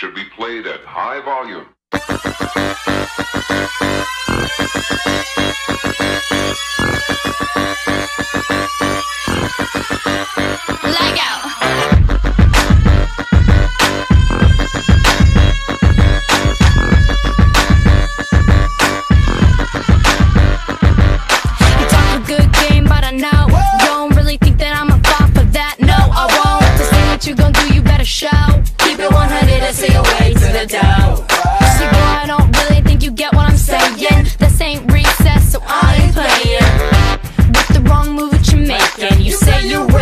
should be played at high volume. Say your way to the dough. See, boy, I don't really think you get what I'm saying. This ain't recess, so I ain't playing. With the wrong move that you're making, you say you're.